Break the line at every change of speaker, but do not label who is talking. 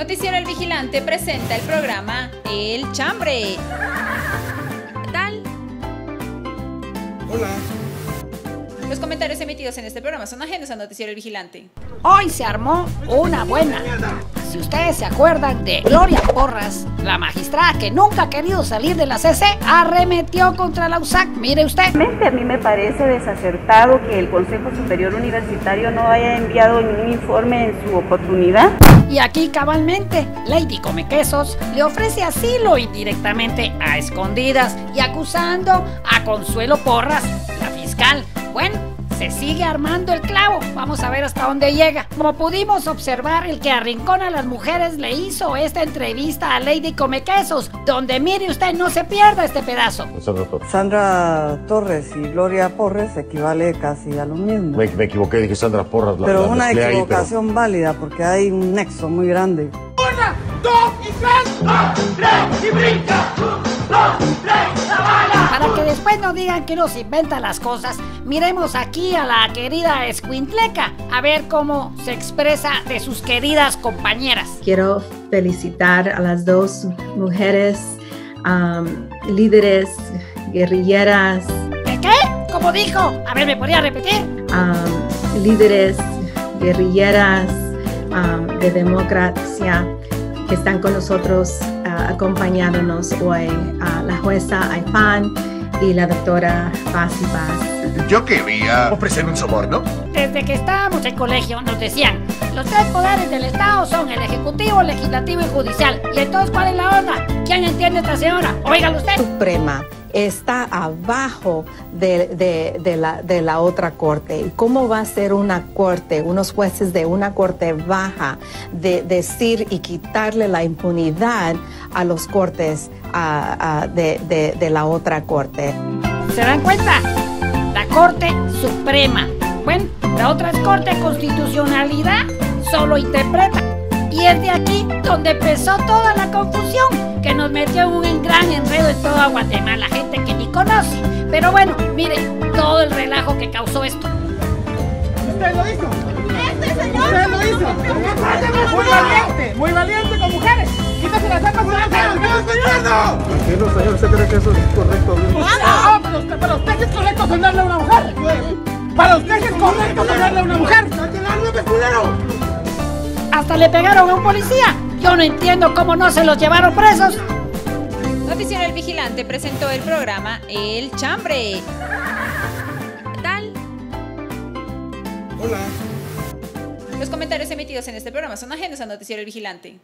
Noticiero El Vigilante presenta el programa El Chambre. ¿Qué tal?
Hola.
Los comentarios emitidos en este programa son ajenos a Noticiero El Vigilante.
Hoy se armó una buena. Si ustedes se acuerdan de Gloria Porras, la magistrada que nunca ha querido salir de la CC, arremetió contra la USAC. Mire usted.
A mí me parece desacertado que el Consejo Superior Universitario no haya enviado ningún informe en su oportunidad.
Y aquí cabalmente, Lady Comequesos le ofrece asilo indirectamente a escondidas y acusando a Consuelo Porras, la fiscal. Bueno, se sigue armando el clavo. Vamos a ver hasta dónde llega. Como pudimos observar, el que arrincona a las mujeres le hizo esta entrevista a Lady Comequesos, donde mire usted, no se pierda este pedazo.
Sandra Torres y Gloria Porres equivale casi a lo mismo.
Me, me equivoqué, dije Sandra Porras. La,
pero
la
una
mezclé ahí, pero-
equivocación válida porque hay un nexo muy grande.
Para digan que nos inventa las cosas, miremos aquí a la querida Escuintleca, a ver cómo se expresa de sus queridas compañeras.
Quiero felicitar a las dos mujeres líderes, guerrilleras,
¿Qué qué? ¿Cómo dijo? A ver, ¿me podría repetir?
líderes, guerrilleras de democracia que están con nosotros ah, acompañándonos hoy, a la jueza Aifán y la doctora Paz y Paz.
Yo quería ofrecer un soborno.
Desde que estábamos en colegio nos decían, los tres poderes del Estado son el Ejecutivo, Legislativo y Judicial. ¿Y entonces cuál es la onda? ¿Quién entiende a esta señora? Óigalo usted.
Suprema está abajo de, de- la, de la otra corte. ¿Y ¿Cómo va a ser una corte, unos jueces de una corte baja, de decir y quitarle la impunidad a los cortes ah, de, de- de la otra corte?
¿Se dan cuenta? La Corte Suprema. Bueno, la otra es Corte Constitucionalidad, solo interpreta. Y es de aquí donde empezó toda la confusión, que nos metió en un gran enredo en toda Guatemala, gente que ni conoce. Pero bueno, miren todo el relajo que causó esto.
¿Usted lo hizo? ¿Usted lo hizo? Muy valiente, muy valiente con mujeres. Quítase las armas de la
Tranquilo, señor, ¿usted cree que eso es correcto?
No, pero usted, para usted es correcto sonarle a una mujer. Para usted es correcto sonarle a una mujer.
Hasta le pegaron a un policía. Yo no entiendo cómo no se los llevaron presos.
Noticiero El Vigilante presentó el programa El Chambre. ¿Qué tal?
Hola.
Los comentarios emitidos en este programa son ajenos a Noticiero El Vigilante.